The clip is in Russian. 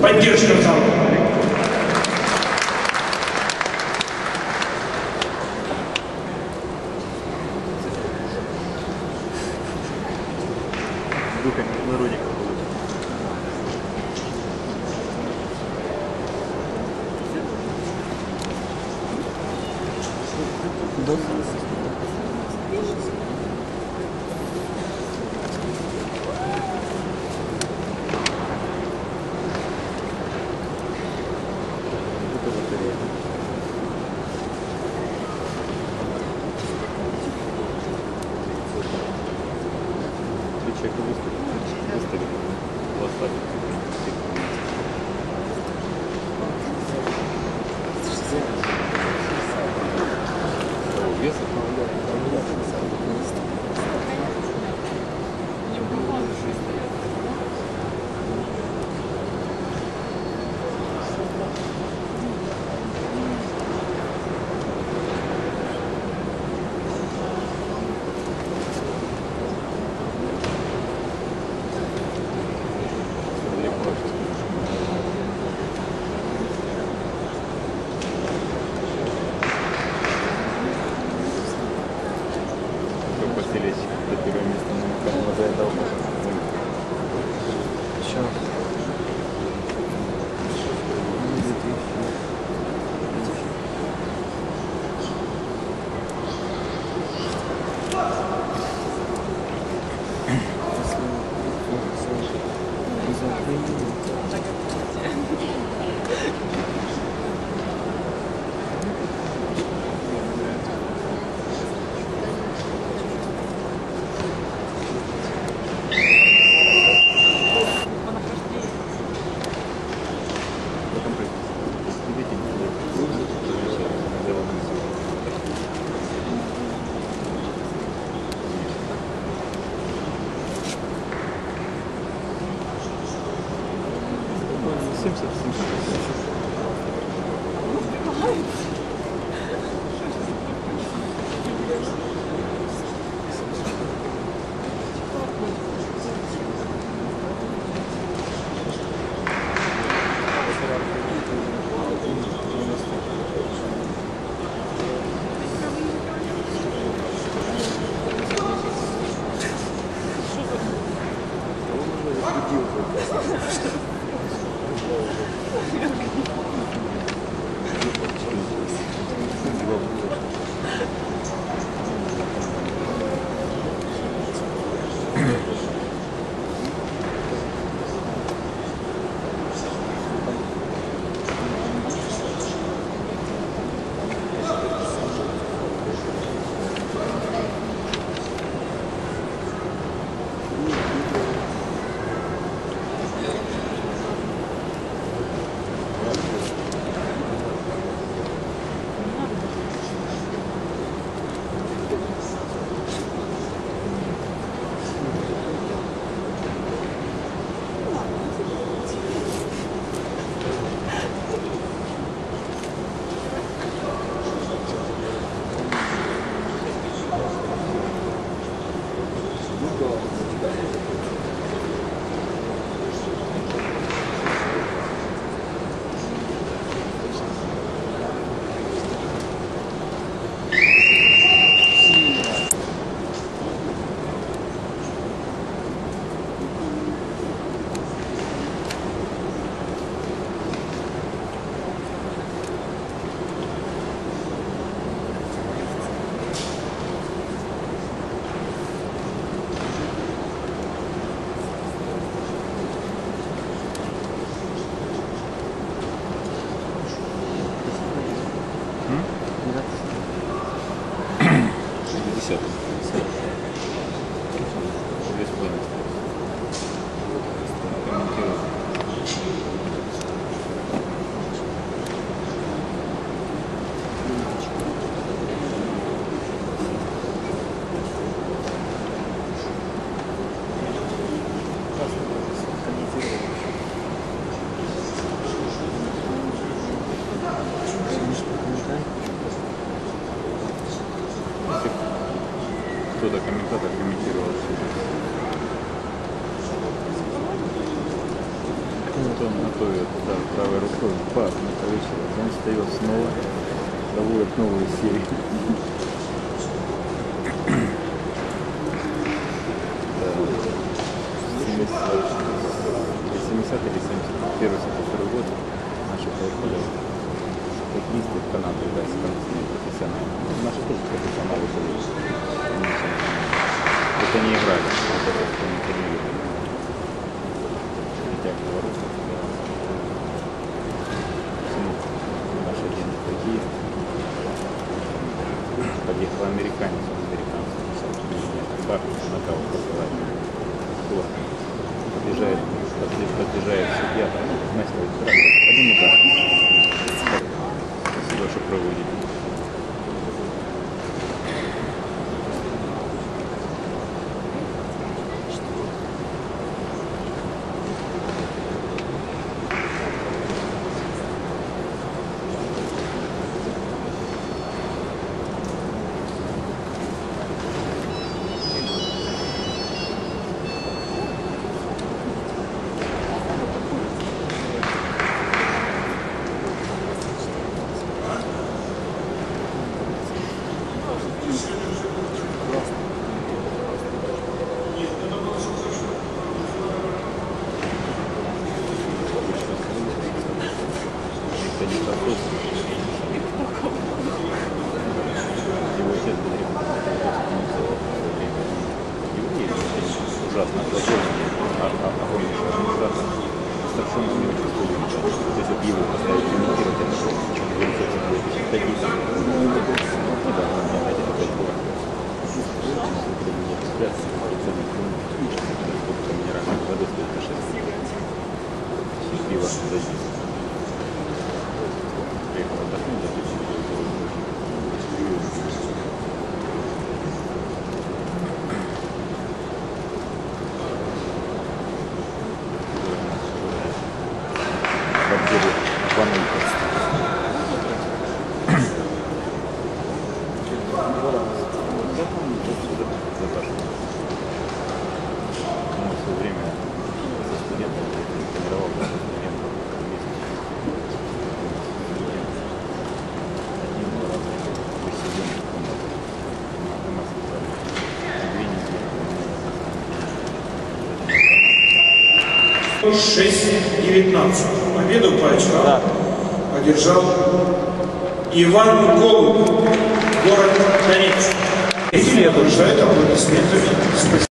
Поддержка в Show. Simpsons. Thank you. 뭐, 이렇게. Он готовит да, правой рукой пар на повесил. Он встает снова, доводит новую серию. Да. 70 или 71 72 год наши поехали хоккеисты в Канаду играть с. Ну, тоже профессионалы были. Это не играли, это не. Вот. Подъезжает, подъезжает, судья, вот, один удар. Спасибо, что проводите. Это не картофель. Его отец был еврей, ужасно а, а, а, совершенно не участвовали. То есть вот его поставить комментировать, это что, чем говорится, что будет такие там. Ну да, у меня один опять был. Минеральной воды стоит на 6. Счастливо, дождись. Свое время со студентами тренировал даже студентов вместе. Один-два раза посидим в комнате. Нас сказали, две недели. 6-19. Победу по очкам одержал Иван Голубь, город Донецк. Зрители окружают аплодисментами. Спасибо.